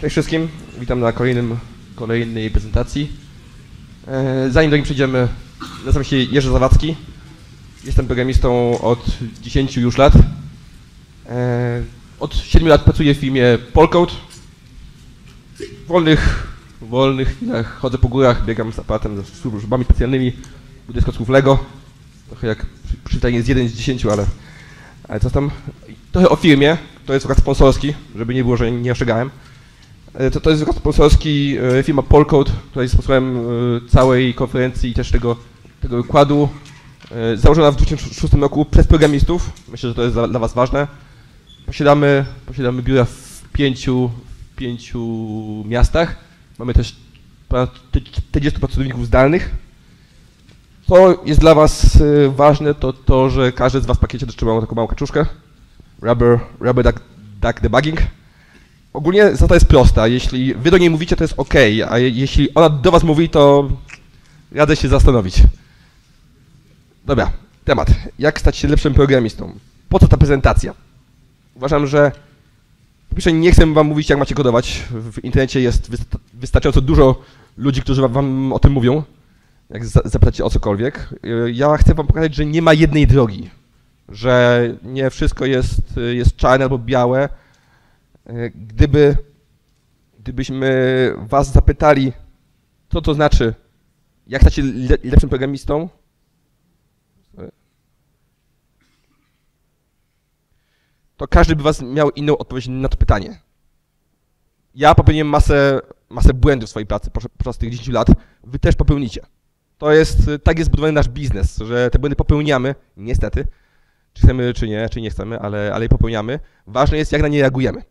Cześć wszystkim, witam na kolejnym, kolejnej prezentacji. E, Zanim do niej przejdziemy, nazywam się Jerzy Zawadzki. Jestem programistą od 10 już lat. E, Od 7 lat pracuję w firmie Polcode. W wolnych, wolnych chwilach chodzę po górach, biegam z aparatem, ze służbami specjalnymi, buduję z klocków Lego. Trochę jak przy- przywitanie z 1 z 10, ale, ale co tam? Trochę o firmie, to jest wykład sponsorski, żeby nie było, że nie oszczegałem. E, To, to jest wykład sponsorski e, firma Polcode, która jest sponsorem e, całej konferencji i też tego, tego wykładu. Założona w 2006 roku przez programistów. Myślę, że to jest dla, dla Was ważne. Posiadamy, posiadamy biura w pięciu, w pięciu miastach. Mamy też ponad 40 pracowników zdalnych. Co jest dla Was ważne, to to, że każdy z Was w pakiecie otrzyma taką małą kaczuszkę. Rubber, rubber duck, duck debugging. Ogólnie zasada jest prosta. Jeśli wy do niej mówicie, to jest ok, a je- jeśli ona do was mówi, to radzę się zastanowić. Dobra, temat. Jak stać się lepszym programistą? Po co ta prezentacja? Uważam, że po pierwsze nie chcę wam mówić, jak macie kodować. W internecie jest wysta- wystarczająco dużo ludzi, którzy wam- o tym mówią. Jak za- zapytacie o cokolwiek. Y, Ja chcę wam pokazać, że nie ma jednej drogi. Że nie wszystko jest, jest czarne albo białe. E, Gdyby, gdybyśmy was zapytali, co to znaczy, jak stać się le- lepszym programistą, to każdy by was miał inną odpowiedź na to pytanie. Ja popełniłem masę, masę błędów w swojej pracy podczas tych 10 lat, wy też popełnicie. To jest, tak jest zbudowany nasz biznes, że te błędy popełniamy, niestety, czy chcemy, czy nie, czy nie chcemy, ale, ale je popełniamy. Ważne jest, jak na nie reagujemy.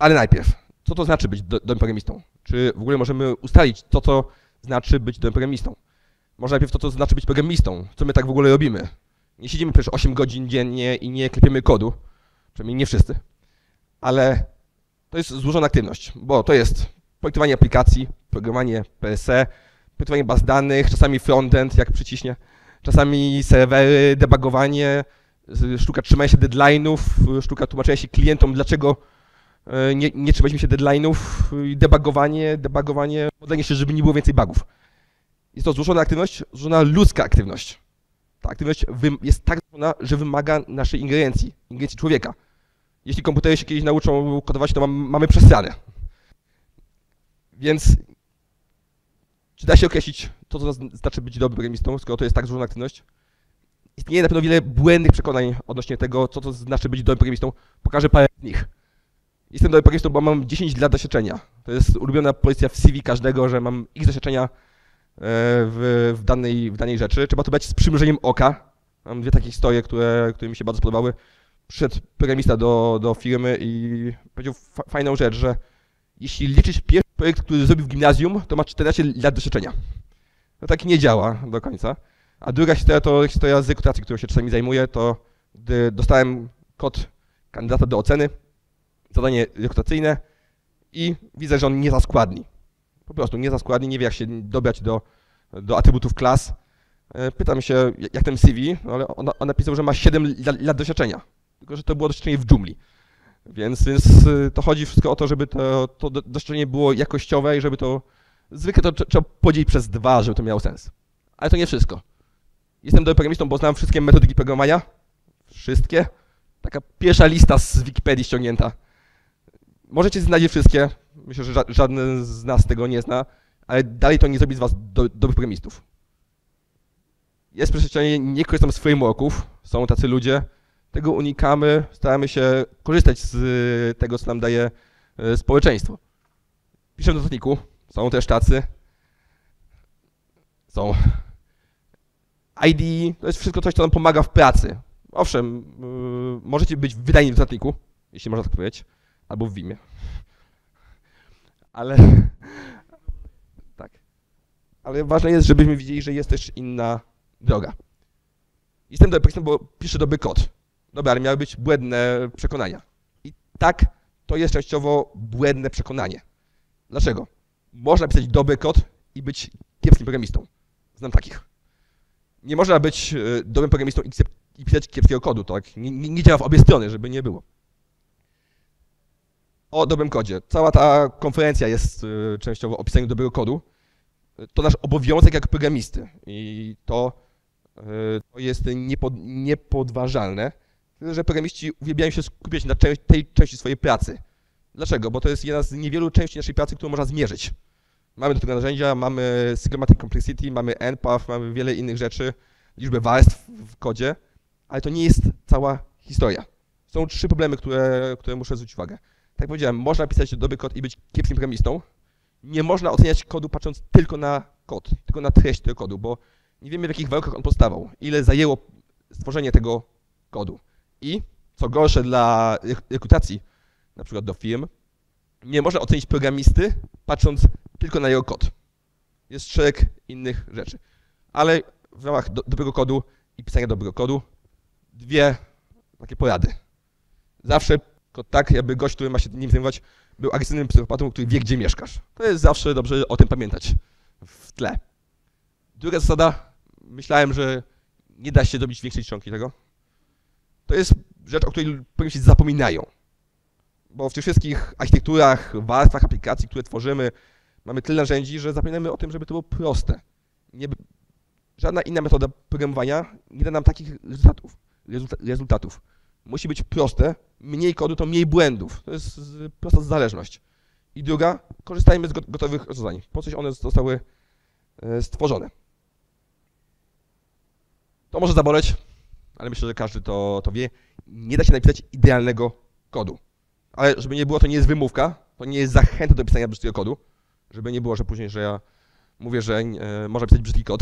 Ale najpierw, co to znaczy być do, dobrym programistą? Czy w ogóle możemy ustalić, co to znaczy być dobrym programistą? Może najpierw to, co znaczy być programistą. Co my tak w ogóle robimy? Nie siedzimy przecież 8 godzin dziennie i nie klepiemy kodu. Przynajmniej nie wszyscy. Ale to jest złożona aktywność, bo to jest projektowanie aplikacji, programowanie PSE, projektowanie baz danych, czasami frontend, jak przyciśnie, czasami serwery, debugowanie, sztuka trzymania się deadline'ów, sztuka tłumaczenia się klientom, dlaczego nie, nie trzymaliśmy się deadline'ów, i debugowanie, modlenie się, żeby nie było więcej bugów. Jest to złożona aktywność, złożona ludzka aktywność. Ta aktywność jest tak złożona, że wymaga naszej ingerencji, ingerencji człowieka. Jeśli komputery się kiedyś nauczą kodować, to mam, mamy przesrane. Więc czy da się określić to, co zna- znaczy być dobrym programistą, skoro to jest tak złożona aktywność? Istnieje na pewno wiele błędnych przekonań odnośnie tego, co to znaczy być dobrym programistą. Pokażę parę z nich. Jestem dobrym programistą, bo mam 10 lat doświadczenia. To jest ulubiona pozycja w CV każdego, że mam x doświadczenia e, w, w, danej, w danej rzeczy. Trzeba to brać z przymrużeniem oka. Mam dwie takie historie, które, które mi się bardzo podobały. Przyszedł programista do, do firmy i powiedział fa- fajną rzecz, że jeśli liczyć pierwszy projekt, który zrobił w gimnazjum, to ma 14 lat doświadczenia. No tak nie działa do końca. A druga historia to historia z rekrutacji, którą się czasami zajmuję, to gdy dostałem kod kandydata do oceny, zadanie rekrutacyjne i widzę, że on nie za składni. Po prostu nie za składni, nie wie jak się dobrać do, do atrybutów klas. E, Pytam się, jak ten CV, no ale on, on napisał, że ma 7 lat, doświadczenia. Tylko, że to było doświadczenie w dżungli. Więc, więc y, to chodzi wszystko o to, żeby to, to do- doświadczenie było jakościowe i żeby to... Zwykle to trze- trzeba podzielić przez dwa, żeby to miało sens. Ale to nie wszystko. Jestem dobrym programistą, bo znam wszystkie metodyki programowania. Wszystkie. Taka pierwsza lista z Wikipedii ściągnięta. Możecie znać je wszystkie. Myślę, że ża- żaden z nas tego nie zna, ale dalej to nie zrobi z was do, dobrych programistów. Jest przeświadczenie, nie korzystam z frameworków. Są tacy ludzie. Tego unikamy, staramy się korzystać z y, tego, co nam daje y, społeczeństwo. Piszę w notatniku. Są też tacy. Są. ID to jest wszystko coś, co nam pomaga w pracy. Owszem, yy, możecie być wydajni w notatniku, jeśli można tak powiedzieć, albo w Vimie. Ale tak. Ale ważne jest, żebyśmy widzieli, że jest też inna droga. Jestem dobry bo piszę dobry kod. Dobra, ale miały być błędne przekonania. I tak, to jest częściowo błędne przekonanie. Dlaczego? Można pisać dobry kod i być kiepskim programistą. Znam takich. Nie można być e, dobrym programistą i, pisać kiepskiego kodu, tak? Nie, nie działa w obie strony, żeby nie było. O dobrym kodzie. Cała ta konferencja jest y, częściowo opisaniem dobrego kodu. To nasz obowiązek jako programisty i to, y, to jest niepod, niepodważalne, że programiści uwielbiają się skupiać na części, tej części swojej pracy. Dlaczego? Bo to jest jedna z niewielu części naszej pracy, którą można zmierzyć. Mamy do tego narzędzia, mamy Systematic Complexity, mamy NPAth, mamy wiele innych rzeczy, liczbę warstw w kodzie, ale to nie jest cała historia. Są trzy problemy, które, które muszę zwrócić uwagę. Tak powiedziałem, można pisać dobry kod i być kiepskim programistą. Nie można oceniać kodu patrząc tylko na kod, tylko na treść tego kodu, bo nie wiemy w jakich warunkach on powstawał, ile zajęło stworzenie tego kodu. I co gorsze dla rek- rekrutacji, na przykład do firm, nie można ocenić programisty patrząc tylko na jego kod. Jest szereg innych rzeczy. Ale w ramach do, dobrego kodu i pisania dobrego kodu dwie takie porady. Zawsze kod tak, jakby gość, który ma się nim zajmować, był agresywnym psychopatą, który wie, gdzie mieszkasz. To jest zawsze dobrze o tym pamiętać w tle. Druga zasada, myślałem, że nie da się zrobić większej czcionki tego. To jest rzecz, o której programiści zapominają. Bo w tych wszystkich architekturach, warstwach aplikacji, które tworzymy, mamy tyle narzędzi, że zapominamy o tym, żeby to było proste. Nie, żadna inna metoda programowania nie da nam takich rezultatów. Rezulta- rezultatów. Musi być proste, mniej kodu to mniej błędów. To jest prosta zależność. I druga, korzystajmy z got- gotowych rozwiązań. Po coś one zostały e, stworzone. To może zaboleć, ale myślę, że każdy to, to wie. Nie da się napisać idealnego kodu. Ale żeby nie było, to nie jest wymówka, to nie jest zachęta do pisania brzydkiego kodu. Żeby nie było, że później, że ja mówię, że e, można pisać brzydki kod,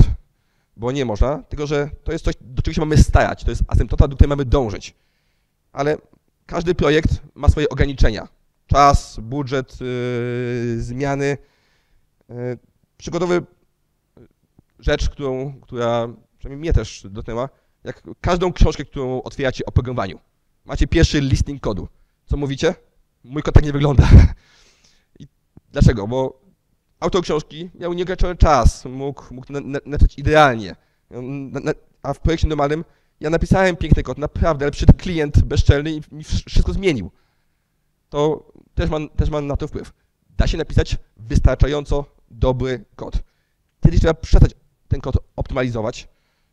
bo nie można, tylko że to jest coś, do czego się mamy starać, to jest asymptota, do której mamy dążyć. Ale każdy projekt ma swoje ograniczenia. Czas, budżet, yy, zmiany. Yy, rzecz, którą, która przynajmniej mnie też dotknęła, jak każdą książkę, którą otwieracie o programowaniu. Macie pierwszy listing kodu. Co mówicie? Mój kod tak nie wygląda. I dlaczego? Bo autor książki miał nieograniczony czas, mógł, mógł na- na- napisać idealnie. A w projekcie normalnym ja napisałem piękny kod, naprawdę, ale przyszedł klient bezczelny i mi wsz- wszystko zmienił. To też ma, też na to wpływ. Da się napisać wystarczająco dobry kod. Kiedyś trzeba przestać ten kod optymalizować.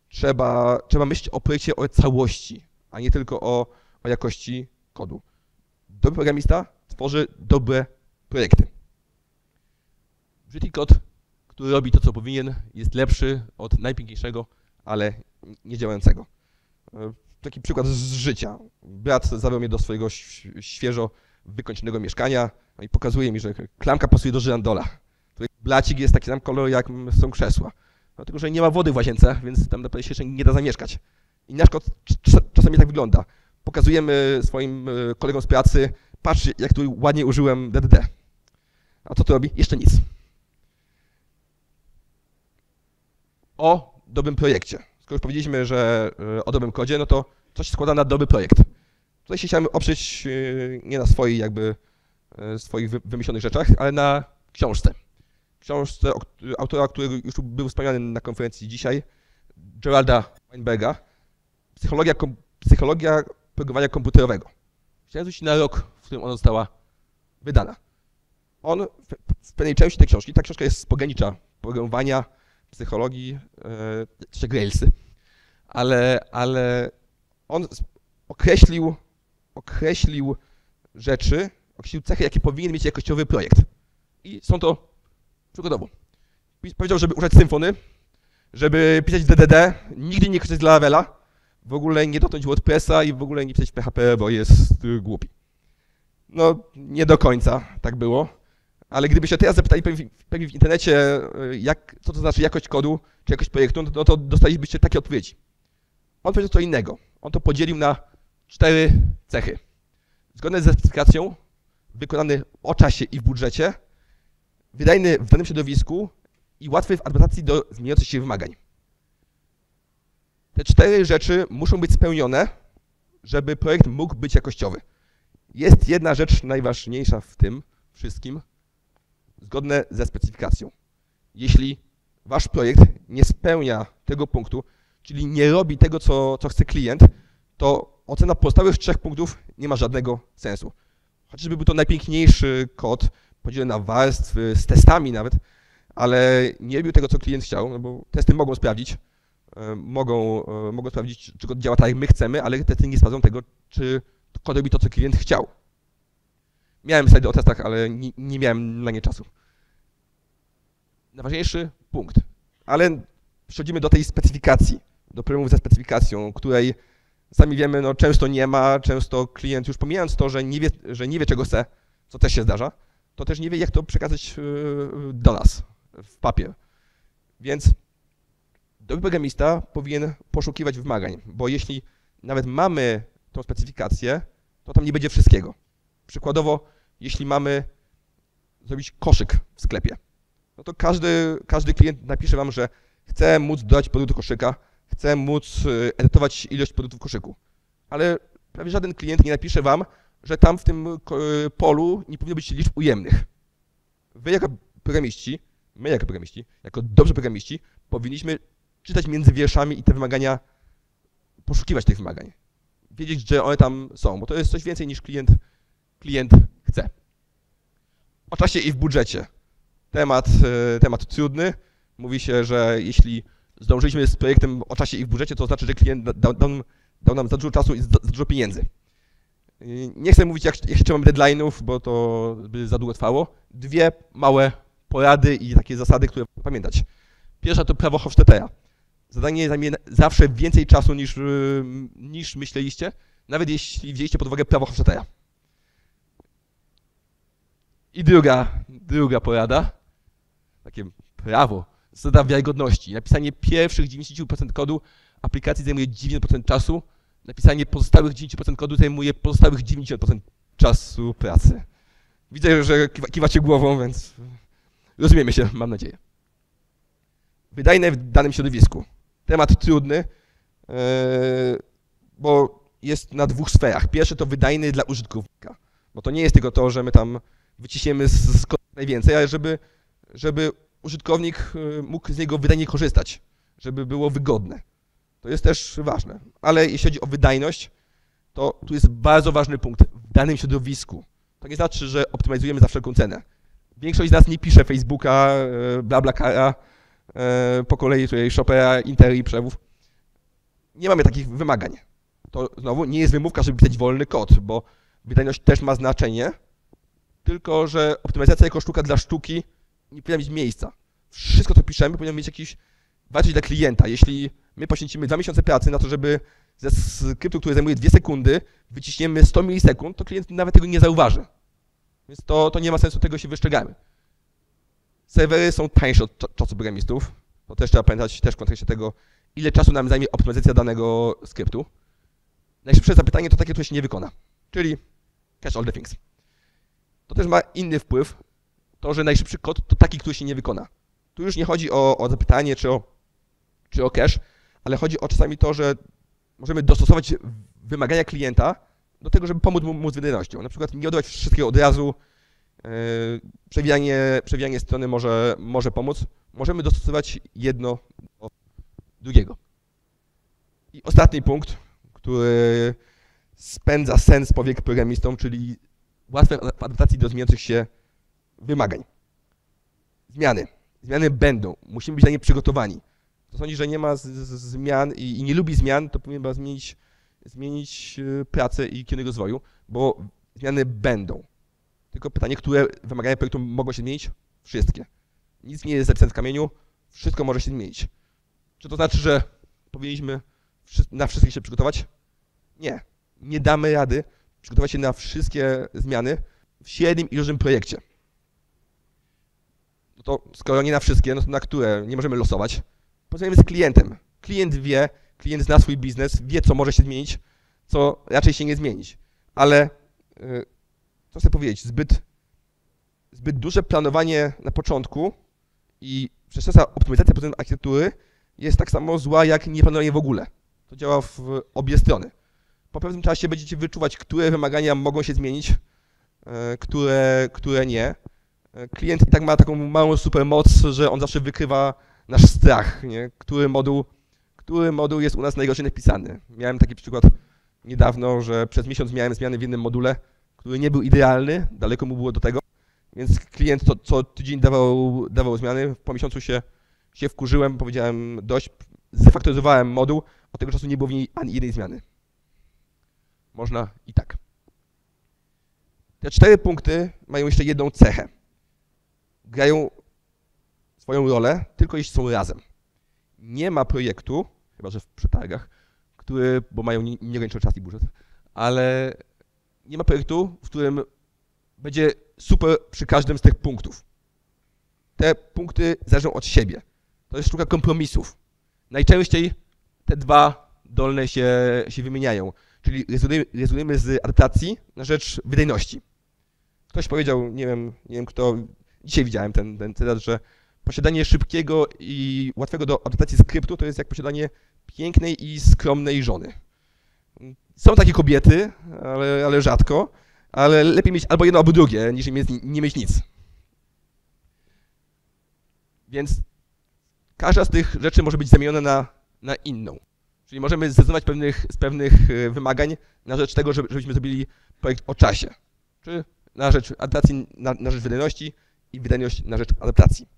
Trzeba, trzeba myśleć o projekcie o całości, a nie tylko o, o jakości kodu. Dobry programista tworzy dobre projekty. Brzydki kod, który robi to, co powinien, jest lepszy od najpiękniejszego, ale niedziałającego. E, Taki przykład z życia. Brat zabrał mnie do swojego świeżo wykończonego mieszkania no i pokazuje mi, że klamka pasuje do żyrandola. Tutaj Blacik jest taki sam kolor, jak są krzesła. Dlatego, że nie ma wody w łazience, więc tam naprawdę się jeszcze nie da zamieszkać. I nasz cz- czasami tak wygląda. Pokazujemy swoim e, kolegom z pracy, patrz jak tu ładnie użyłem DDD. A co to robi? Jeszcze nic. O dobrym projekcie. Skoro już powiedzieliśmy, że e, o dobrym kodzie, no to co się składa na dobry projekt? Tutaj się chciałem oprzeć e, nie na swoich jakby e, swoich wy- wymyślonych rzeczach, ale na książce. Książce autora, który już był wspomniany na konferencji dzisiaj, Geralda Weinberga. Psychologia, kom, psychologia programowania komputerowego. Chciałem zwrócić na rok, w którym ona została wydana. On w, w pewnej części tej książki, ta książka jest z pogranicza programowania, psychologii, e, jeszcze Grailsy, ale, ale on określił, określił rzeczy, określił cechy, jakie powinien mieć jakościowy projekt. I są to przykładowo. Powiedział, żeby użyć symfony, żeby pisać DDD, nigdy nie korzystać z Laravela, w ogóle nie dotknąć WordPressa i w ogóle nie pisać PHP, bo jest głupi. No, nie do końca tak było, ale gdybyście teraz zapytali pewnie w, internecie, y, jak, co to znaczy jakość kodu, czy jakość projektu, no to dostalibyście takie odpowiedzi. On powiedział co innego. On to podzielił na cztery cechy. Zgodny ze specyfikacją, wykonany o czasie i w budżecie, wydajny w danym środowisku i łatwy w adaptacji do zmieniających się wymagań. Te cztery rzeczy muszą być spełnione, żeby projekt mógł być jakościowy. Jest jedna rzecz najważniejsza w tym wszystkim, zgodne ze specyfikacją. Jeśli wasz projekt nie spełnia tego punktu, czyli nie robi tego, co, co chce klient, to ocena pozostałych trzech punktów nie ma żadnego sensu. chociażby był to najpiękniejszy kod, podzielony na warstwy, z testami nawet, ale nie robił tego, co klient chciał, no bo testy mogą sprawdzić, e, mogą, e, mogą sprawdzić, czy kod działa tak, jak my chcemy, ale testy nie sprawdzą tego, czy kod robi to, co klient chciał. Miałem slajdy o testach, ale nie, nie miałem na nie czasu. Najważniejszy punkt, ale przechodzimy do tej specyfikacji, do problemów ze specyfikacją, której sami wiemy, no często nie ma, często klient już pomijając to, że nie wie, że nie wie czego chce, co też się zdarza, to też nie wie jak to przekazać yy, do nas w papier. Więc dobry programista powinien poszukiwać wymagań, bo jeśli nawet mamy tą specyfikację, to tam nie będzie wszystkiego. Przykładowo, jeśli mamy zrobić koszyk w sklepie, no to każdy, każdy klient napisze wam, że chce móc dodać produkt do koszyka, chce móc y, edytować ilość produktów w koszyku. Ale prawie żaden klient nie napisze wam, że tam w tym y, polu nie powinno być liczb ujemnych. Wy jako programiści, my jako programiści, jako dobrzy programiści, powinniśmy czytać między wierszami i te wymagania, poszukiwać tych wymagań. Wiedzieć, że one tam są, bo to jest coś więcej niż klient, klient O czasie i w budżecie. Temat, y, temat trudny. Mówi się, że jeśli zdążyliśmy z projektem o czasie i w budżecie, to znaczy, że klient dał, dał, nam za dużo czasu i za, dużo pieniędzy. Nie chcę mówić, jak, jak się trzymamy deadline'ów, bo to by za długo trwało. Dwie małe porady i takie zasady, które pamiętać. Pierwsza to prawo Hofstettera. Zadanie zajmie zawsze więcej czasu niż, niż myśleliście, nawet jeśli wzięliście pod uwagę prawo Hofstettera. I druga, druga porada, takie prawo, zasada wiarygodności. Napisanie pierwszych 90% kodu aplikacji zajmuje 90% czasu, napisanie pozostałych 10% kodu zajmuje pozostałych 90% czasu pracy. Widzę, że kiwacie głową, więc rozumiemy się, mam nadzieję. Wydajne w danym środowisku. Temat trudny, yy, bo jest na dwóch sferach. Pierwsze to wydajny dla użytkownika, bo to nie jest tylko to, że my tam wyciśniemy z kodu najwięcej, ale żeby, żeby użytkownik yy, mógł z niego wydajnie korzystać, żeby było wygodne. To jest też ważne. Ale jeśli chodzi o wydajność, to tu jest bardzo ważny punkt w danym środowisku. To nie znaczy, że optymalizujemy za wszelką cenę. Większość z nas nie pisze Facebooka, e, BlaBlaCara, e, po kolei tutaj Shopera, Interi, Przewów. Nie mamy takich wymagań. To znowu nie jest wymówka, żeby pisać wolny kod, bo wydajność też ma znaczenie, tylko że optymalizacja jako sztuka dla sztuki nie powinna mieć miejsca. Wszystko, co piszemy, powinno mieć jakiś wartość dla klienta. Jeśli my poświęcimy dwa miesiące pracy na to, żeby ze skryptu, który zajmuje dwie sekundy, wyciśniemy 100 milisekund, to klient nawet tego nie zauważy. Więc to, to nie ma sensu, tego się wystrzegamy. Serwery są tańsze od czasu programistów. To też trzeba pamiętać też w kontekście tego, ile czasu nam zajmie optymalizacja danego skryptu. Najszybsze zapytanie to takie, które się nie wykona, czyli cache all the things. To też ma inny wpływ, to, że najszybszy kod to taki, który się nie wykona. Tu już nie chodzi o, o zapytanie czy o, czy o cache, ale chodzi o czasami to, że możemy dostosować wymagania klienta do tego, żeby pomóc mu z wydajnością. Na przykład nie oddawać wszystkiego od razu, yy, przewijanie, przewijanie strony może, może pomóc. Możemy dostosować jedno do drugiego. I ostatni punkt, który spędza sens powiek programistom, czyli łatwe w adaptacji do zmieniających się wymagań. Zmiany. Zmiany będą. Musimy być na nie przygotowani. Kto sądzi, że nie ma z, z, zmian i, i, nie lubi zmian, to powinien zmienić, zmienić e, pracę i kierunek rozwoju, bo zmiany będą. Tylko pytanie, które wymagania projektu mogą się zmienić? Wszystkie. Nic nie jest zapisane w kamieniu, wszystko może się zmienić. Czy to znaczy, że powinniśmy na wszystkie się przygotować? Nie. Nie damy rady przygotować się na wszystkie zmiany w jednym i różnym projekcie. No to skoro nie na wszystkie, no to na które nie możemy losować, Porozmawiamy z klientem. Klient wie, klient zna swój biznes, wie, co może się zmienić, co raczej się nie zmienić. Ale, yy, co chcę powiedzieć, zbyt, zbyt duże planowanie na początku i wczesna optymalizacja potem architektury jest tak samo zła, jak nieplanowanie w ogóle. To działa w obie strony. Po pewnym czasie będziecie wyczuwać, które wymagania mogą się zmienić, yy, które, które nie. Yy, klient tak ma taką małą supermoc, że on zawsze wykrywa nasz strach, nie? Który, moduł, który moduł jest u nas najgorzej napisany. Miałem taki przykład niedawno, że przez miesiąc miałem zmiany w jednym module, który nie był idealny, daleko mu było do tego, więc klient co, co tydzień dawał, dawał zmiany, po miesiącu się, się wkurzyłem, powiedziałem dość, zrefaktoryzowałem moduł, od tego czasu nie było w niej ani jednej zmiany. Można i tak. Te cztery punkty mają jeszcze jedną cechę. Grają swoją rolę tylko jeśli są razem. Nie ma projektu, chyba że w przetargach, który, bo mają nie- nieograniczony czas i budżet, ale nie ma projektu, w którym będzie super przy każdym z tych punktów. Te punkty zależą od siebie. To jest sztuka kompromisów. Najczęściej te dwa dolne się, się wymieniają, czyli rezygnujemy, z adaptacji na rzecz wydajności. Ktoś powiedział, nie wiem, nie wiem kto, dzisiaj widziałem ten, ten cytat, że posiadanie szybkiego i łatwego do adaptacji skryptu to jest jak posiadanie pięknej i skromnej żony. Są takie kobiety, ale, ale rzadko, ale lepiej mieć albo jedno, albo drugie, niż mieć, nie mieć nic. Więc każda z tych rzeczy może być zamieniona na, na inną. Czyli możemy zrezygnować pewnych, z pewnych e, wymagań na rzecz tego, żeby- żebyśmy zrobili projekt o czasie. Czy na rzecz adaptacji, na, na rzecz wydajności i wydajność na rzecz adaptacji.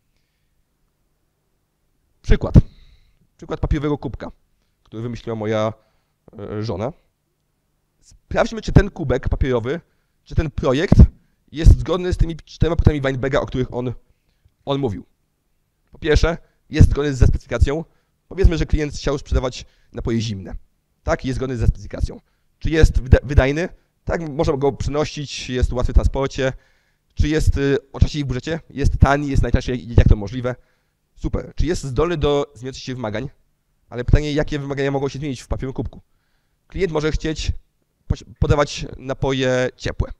Przykład. Przykład papierowego kubka, który wymyśliła moja e, żona. Sprawdźmy, czy ten kubek papierowy, czy ten projekt jest zgodny z tymi czterema punktami Weinberga, o których on, on mówił. Po pierwsze, jest zgodny ze specyfikacją. Powiedzmy, że klient chciał sprzedawać napoje zimne. Tak, jest zgodny ze specyfikacją. Czy jest wyda- wydajny? Tak, można go przenosić, jest łatwy w transporcie. Czy jest y, o czasie i w budżecie? Jest tani, jest najtańszy, jak- to możliwe. Super. Czy jest zdolny do zmieniających się wymagań? Ale pytanie, jakie wymagania mogą się zmienić w papierowym kubku? Klient może chcieć podawać napoje ciepłe.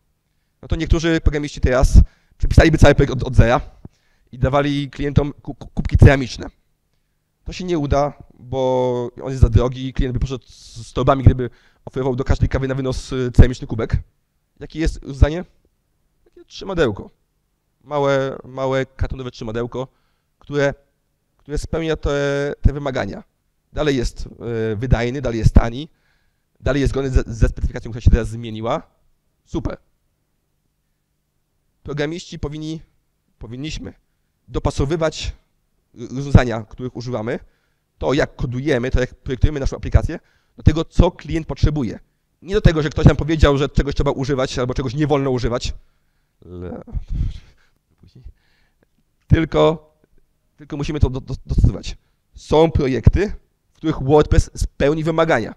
No to niektórzy programiści teraz przepisaliby cały projekt od, od zera i dawali klientom ku- ku- kubki ceramiczne. To się nie uda, bo on jest za drogi, klient by poszedł z torbami, gdyby oferował do każdej kawy na wynos y, ceramiczny kubek. Jakie jest zdanie? Takie trzymadełko. Małe, małe kartonowe trzymadełko, które, które spełnia te, te wymagania. Dalej jest y, wydajny, dalej jest tani, dalej jest zgodny ze, ze specyfikacją, która się teraz zmieniła. Super. Programiści powinni, powinniśmy dopasowywać rozwiązania, których używamy, to jak kodujemy, to jak projektujemy naszą aplikację, do tego, co klient potrzebuje. Nie do tego, że ktoś nam powiedział, że czegoś trzeba używać albo czegoś nie wolno używać. Tylko, tylko musimy to do- do- dostosować. Są projekty, w których WordPress spełni wymagania.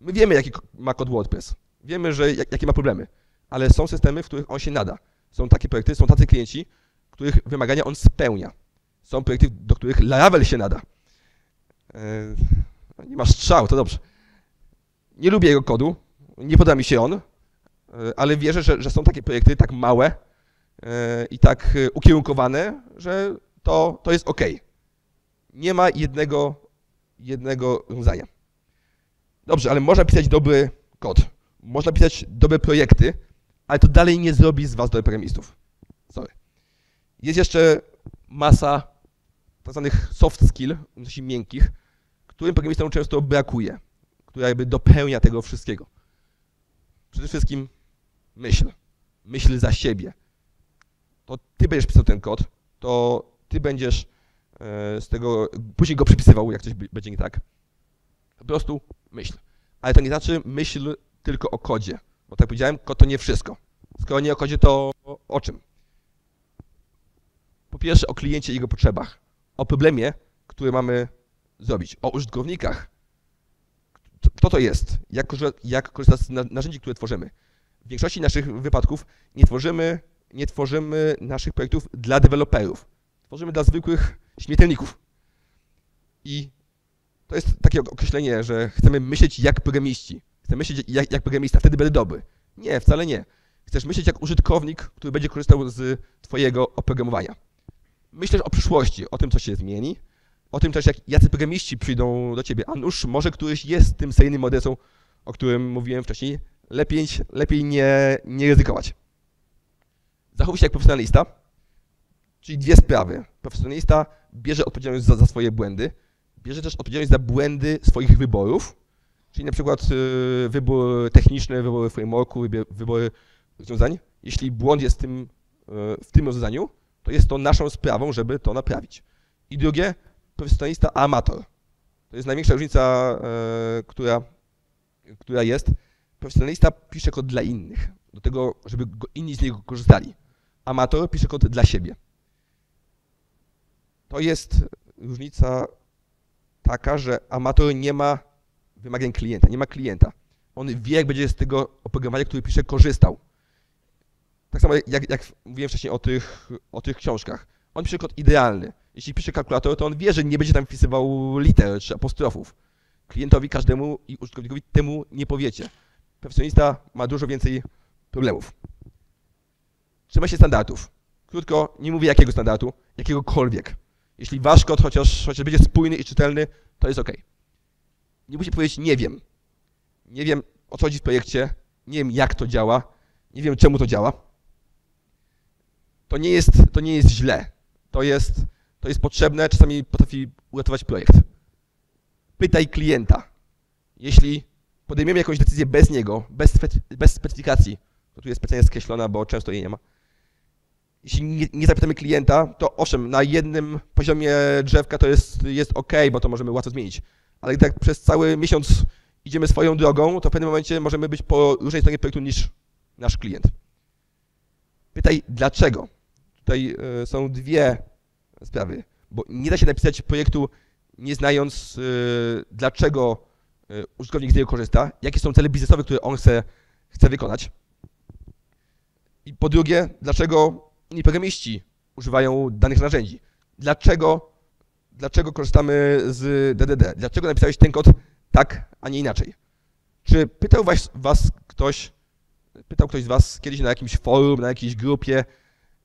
My wiemy, jaki ma kod WordPress. Wiemy, że jak, jakie ma problemy. Ale są systemy, w których on się nada. Są takie projekty, są tacy klienci, których wymagania on spełnia. Są projekty, do których Laravel się nada. E, Nie ma strzał, to dobrze. Nie lubię jego kodu, nie poda mi się on, e, ale wierzę, że, że są takie projekty tak małe e, i tak ukierunkowane, że to, to jest ok. Nie ma jednego, jednego rozwiązania. Dobrze, ale można pisać dobry kod, można pisać dobre projekty, ale to dalej nie zrobi z was dobrych programistów. Sorry. Jest jeszcze masa tak zwanych soft skill, czyli miękkich, którym programistom często brakuje, która jakby dopełnia tego wszystkiego. Przede wszystkim myśl. Myśl za siebie. To ty będziesz pisał ten kod, to ty będziesz e, z tego, później go przypisywał, jak coś będzie nie tak. Po prostu myśl. Ale to nie znaczy myśl tylko o kodzie, bo tak powiedziałem, kod to nie wszystko. Skoro nie o kodzie, to o czym? Po pierwsze o kliencie i jego potrzebach, o problemie, który mamy zrobić, o użytkownikach. Kto to jest? Jak, jak korzystać z na- narzędzi, które tworzymy? W większości naszych wypadków nie tworzymy, nie tworzymy naszych projektów dla deweloperów. Tworzymy dla zwykłych śmiertelników. I to jest takie określenie, że chcemy myśleć jak programiści. Chcę myśleć jak, jak programista, wtedy będę dobry. Nie, wcale nie. Chcesz myśleć jak użytkownik, który będzie korzystał z twojego oprogramowania. Myślisz o przyszłości, o tym, co się zmieni, o tym też, jak jacy programiści przyjdą do ciebie. A nuż, może któryś jest tym seryjnym mordercą, o którym mówiłem wcześniej. Lepiej, lepiej nie, nie ryzykować. Zachowuj się jak profesjonalista, czyli dwie sprawy. Profesjonalista bierze odpowiedzialność za, za swoje błędy, bierze też odpowiedzialność za błędy swoich wyborów, czyli na przykład y, wybór techniczny, wybory frameworku, wybory rozwiązań. Jeśli błąd jest w tym, e, w tym rozwiązaniu, to jest to naszą sprawą, żeby to naprawić. I drugie, profesjonalista, amator. To jest największa różnica, e, która, która jest. Profesjonalista pisze kod dla innych, do tego, żeby go, inni z niego korzystali. Amator pisze kod dla siebie. To jest różnica taka, że amator nie ma wymagań klienta, nie ma klienta. On wie, jak będzie z tego oprogramowania, który pisze, korzystał. Tak samo jak, jak mówiłem wcześniej o tych, o tych książkach. On pisze kod idealny. Jeśli pisze kalkulator, to on wie, że nie będzie tam wpisywał liter czy apostrofów. Klientowi, każdemu i użytkownikowi temu nie powiecie. Profesjonalista ma dużo więcej problemów. Trzyma się standardów. Krótko, nie mówię jakiego standardu, jakiegokolwiek. Jeśli wasz kod chociaż, chociaż będzie spójny i czytelny, to jest ok. Nie musi powiedzieć nie wiem. Nie wiem o co chodzi w projekcie, nie wiem jak to działa, nie wiem czemu to działa. To nie jest, to nie jest źle. To jest, to jest potrzebne, czasami potrafi uratować projekt. Pytaj klienta. Jeśli podejmiemy jakąś decyzję bez niego, bez, bez specyfikacji, to tu jest specjalnie skreślona, bo często jej nie ma. Jeśli nie, nie zapytamy klienta, to owszem, na jednym poziomie drzewka to jest, jest ok, bo to możemy łatwo zmienić. Ale tak przez cały miesiąc idziemy swoją drogą, to w pewnym momencie możemy być po różnej stronie projektu niż nasz klient. Pytaj dlaczego. Tutaj y, są dwie sprawy, bo nie da się napisać projektu nie znając y, dlaczego y, użytkownik z niego korzysta, jakie są cele biznesowe, które on chce, chce wykonać. I po drugie, dlaczego inni programiści używają danych narzędzi. Dlaczego, dlaczego korzystamy z DDD? Dlaczego napisałeś ten kod tak, a nie inaczej? Czy pytał was, was ktoś, pytał ktoś z was kiedyś na jakimś forum, na jakiejś grupie,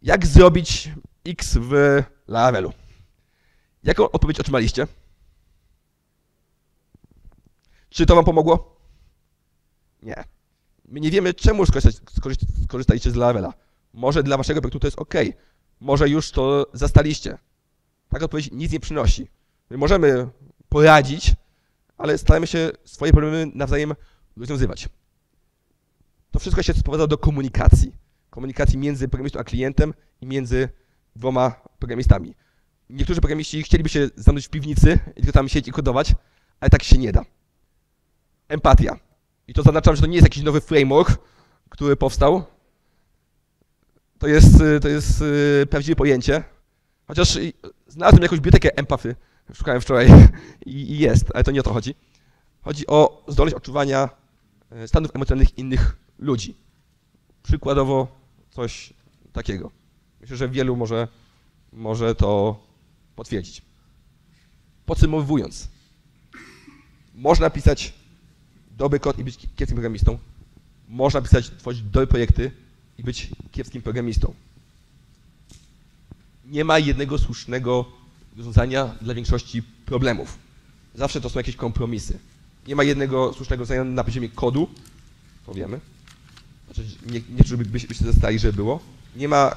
jak zrobić X w Laravelu? Jaką odpowiedź otrzymaliście? Czy to wam pomogło? Nie. My nie wiemy, czemu skorzystaliście z Laravela. Może dla waszego projektu to jest ok. Może już to zastaliście. Taka odpowiedź nic nie przynosi. My możemy poradzić, ale staramy się swoje problemy nawzajem rozwiązywać. To wszystko się sprowadza do komunikacji. Komunikacji między programistą a klientem i między dwoma programistami. Niektórzy programiści chcieliby się zamknąć w piwnicy i tylko tam siedzieć i kodować, ale tak się nie da. Empatia. I to zaznaczam, że to nie jest jakiś nowy framework, który powstał, to jest, y, to jest y, prawdziwe pojęcie. Chociaż znalazłem jakąś bibliotekę empathy, szukałem wczoraj i jest, ale to nie o to chodzi. Chodzi o zdolność odczuwania y, stanów emocjonalnych innych ludzi. Przykładowo coś takiego. Myślę, że wielu może, może to potwierdzić. Podsumowując, można pisać dobry kod i być kiepskim programistą. Można pisać, tworzyć dobre projekty i być kiepskim programistą. Nie ma jednego słusznego rozwiązania dla większości problemów. Zawsze to są jakieś kompromisy. Nie ma jednego słusznego rozwiązania na poziomie kodu, to wiemy. Nie, nie byście zostali, żeby było. Nie ma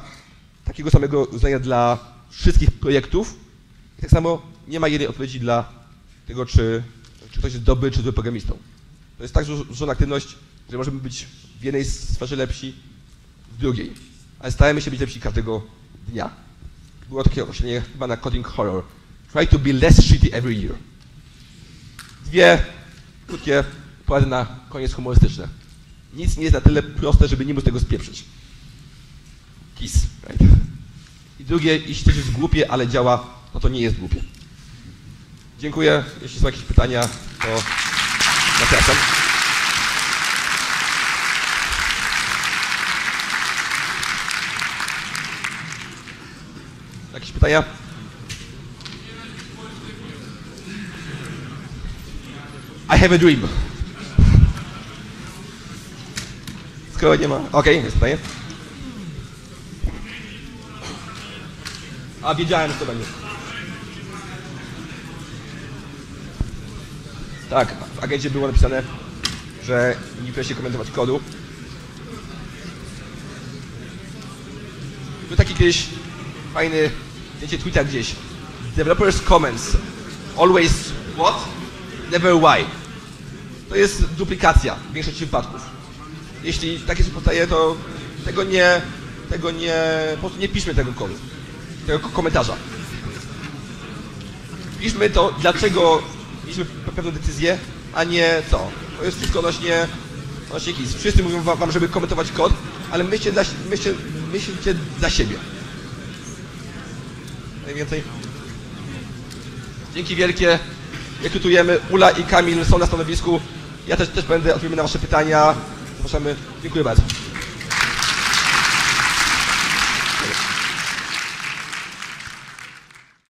takiego samego rozwiązania dla wszystkich projektów. I tak samo nie ma jednej odpowiedzi dla tego, czy, czy ktoś jest dobry, czy zły programistą. To jest tak złożona aktywność, że możemy być w jednej sferze lepsi, drugiej. Ale staramy się być lepsi każdego dnia. Było takie określenie chyba na Coding Horror. Try to be less shitty every year. Dwie krótkie porady na koniec humorystyczne. Nic nie jest na tyle proste, żeby nie móc tego spieprzyć. Kiss, right? I drugie, jeśli coś jest głupie, ale działa, no to nie jest głupie. Dziękuję. Jeśli są jakieś pytania, to zapraszam. Jakieś pytania? I have a dream. Skoro nie ma... Okej, okay, pytanie. A, wiedziałem, że to będzie. Tak, w agencie było napisane, że nie się komentować kodu. Był taki kiedyś fajny wiecie, Twitter gdzieś. Developers comments. Always what? Never why. To jest duplikacja w większości wypadków. Jeśli takie się powstaje, to tego nie, tego nie, po prostu nie piszmy tego kodu, tego ko- komentarza. Piszmy to, dlaczego mieliśmy pe- pewną decyzję, a nie co. To jest wszystko odnośnie, odnośnie KIS. Wszyscy mówią wam, żeby komentować kod, ale myślcie dla, myślcie, myślcie dla siebie. Najwięcej. Dzięki wielkie. Rekrutujemy. Ula i Kamil są na stanowisku. Ja też, też będę odpowiemy na wasze pytania. Zapraszamy. Dziękuję bardzo.